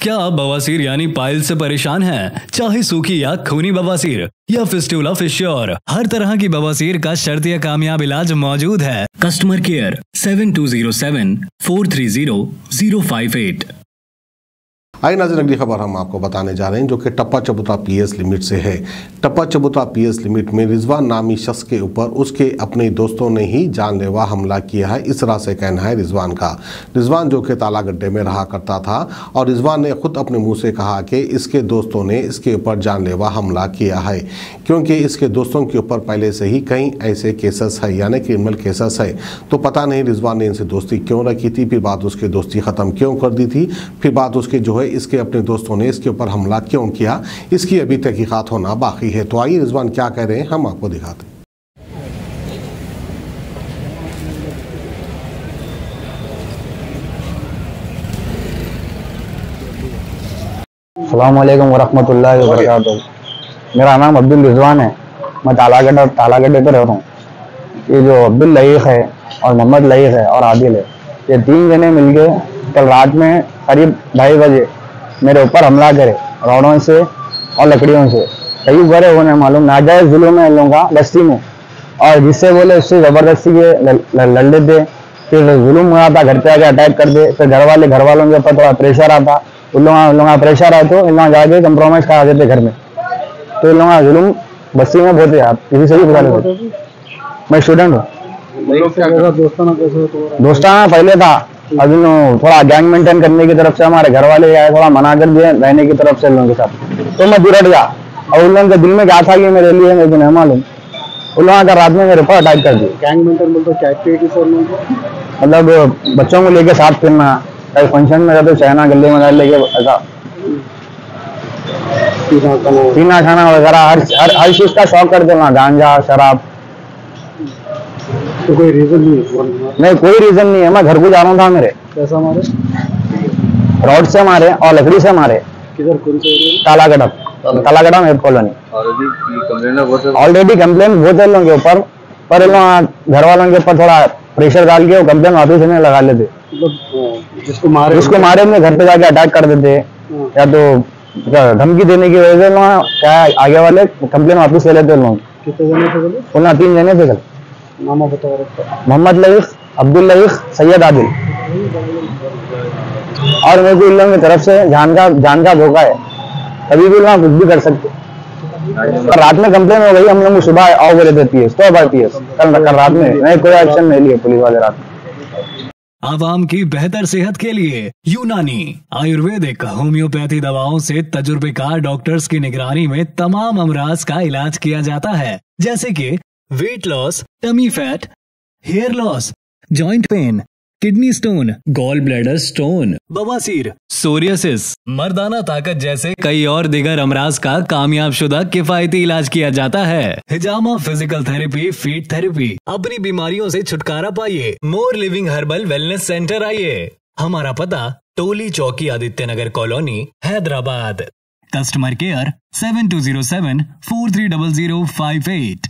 क्या आप बवासीर यानी पाइल से परेशान हैं? चाहे सूखी या खूनी बवासीर, या फिस्टूला फिश्योर, हर तरह की बवासीर का शर्त या कामयाब इलाज मौजूद है customer care seven two zero seven four three zero zero five eight आई नाजिन अगली खबर हम आपको बताने जा रहे हैं, जो कि टप्पा चबूता पीएस लिमिट से है। टप्पा चबूता पीएस लिमिट में रिजवान नामी शख्स के ऊपर उसके अपने दोस्तों ने ही जानलेवा हमला किया है। इस तरह से कहना है रिजवान का। रिजवान जो कि ताला गड्ढे में रहा करता था और रिजवान ने खुद अपने मुँह से कहा कि इसके दोस्तों ने इसके ऊपर जानलेवा हमला किया है, क्योंकि इसके दोस्तों के ऊपर पहले से ही कई ऐसे केसेस है, यानी क्रिमिनल केसेस है। तो पता नहीं रिजवान ने इनसे दोस्ती क्यों रखी थी, फिर बात उसकी दोस्ती ख़त्म क्यों कर दी थी, फिर बात उसके जो है इसके अपने दोस्तों ने इसके ऊपर हमला क्यों किया? इसकी अभी तहकीक़ात होना बाकी है। तो आइए रिजवान, क्या कह रहे हैं? हम आपको दिखाते हैं। अल्लाम वरहमतुल्लाहि वबरकातुहू। मेरा नाम अब्दुल रिजवान है। मैं तालागढ़ तालागढ़ पे रह रहा हूँ। ये जो अब्दुल लईक है और मोहम्मद लईक है और आदिल है, ये तीन जने मिलके कल रात में करीब ढाई बजे मेरे ऊपर हमला करे रॉडों से और लकड़ियों से। कई बड़े होने मालूम नाजायज जुलूम है इन लोगों का बस्ती में। और जिससे बोले उससे ज़बरदस्ती के लड़ लेते फिर जुलूम हुआ था घर पे आके अटैक कर दे फिर घर वाले घर वालों के ऊपर थोड़ा प्रेशर आता। उन लोगों उन लोगों का प्रेशर आए तो इन लोगों जाके कंप्रोमाइज करा देते घर में। तो इन लोगों का जुलूम बस्ती में बहुत है आप किसी से भी बता लेते मैं स्टूडेंट हूँ। दोस्ताना पहले था। अभी नो थोड़ा गैंग मेंटेन करने की तरफ़ से हमारे घर वाले आए थोड़ा मना कर दिए रहने की तरफ़ से लोगों के साथ। तो मैं बिरट गया। और उन लोगों के दिल में क्या था कि मेरे लिए मेरे को नहीं मालूम। उन लोगों का रात में मेरे ऊपर अटैक कर दिया। गैंग मेंटेन बोलते क्या एक्टिविटी सर लोगों मतलब बच्चों को लेके साथ फिरना कहीं फ़ंक्शन में जाते चाइना गले में लेके ऐसा। पीना खाना। वगैरह हर हर हर चीज़ का शौक कर देना गांजा शराब। तो कोई रीजन नहीं है नहीं कोई रीजन नहीं है। मैं घर को जा रहा था मेरे। कैसा हमारे रॉड से मारे और लकड़ी से मारे। किधर कौन से कालागढ़ कालागढ़ में कॉलोनी ऑलरेडी कंप्लेन बहुत है इन लोगों के ऊपर। पर लोग घर वालों के ऊपर थोड़ा प्रेशर डाल के वो कंप्लेन वापिस इन्हें लगा लेते। मतलब जिसको मारे जिसको मारे में घर पे जाके अटैक कर देते। हाँ। या तो धमकी देने की वजह से क्या आगे वाले कंप्लेन वापस ले लेते हैं लोग। कितने जने थे बोले? बोलना तीन जने थे। कल नामा बताओ मोहम्मद लईक अब्दुल लईक सैयद आदिल। और मेरे को इन की तरफ़ से जान का जान का धोखा है। कभी भी लोग कुछ भी कर सकते। और रात में कंप्लेन हो गई हम लोग सुबह आओ बोले थे पीएस तो अब पीएस कल कल रात में नहीं कोई एक्शन नहीं लिए पुलिस वाले रात में। आवाम की बेहतर सेहत के लिए यूनानी आयुर्वेदिक होम्योपैथी दवाओं से तजुर्बेकार डॉक्टर्स की निगरानी में तमाम अमराज का इलाज किया जाता है। जैसे कि weight loss tummy fat hair loss joint pain kidney stone gallbladder stone बवासीर सोरियसिस मर्दाना ताकत जैसे कई और दिगर अमराज का कामयाब शुदा किफायती इलाज किया जाता है हिजामा फ़िज़िकल थेरेपी फीट थेरेपी अपनी बीमारियों से छुटकारा पाइए more living herbal wellness centre आइए हमारा पता Toli Chowki Aditya Nagar colony Hyderabad customer care seven two zero seven four three double zero five eight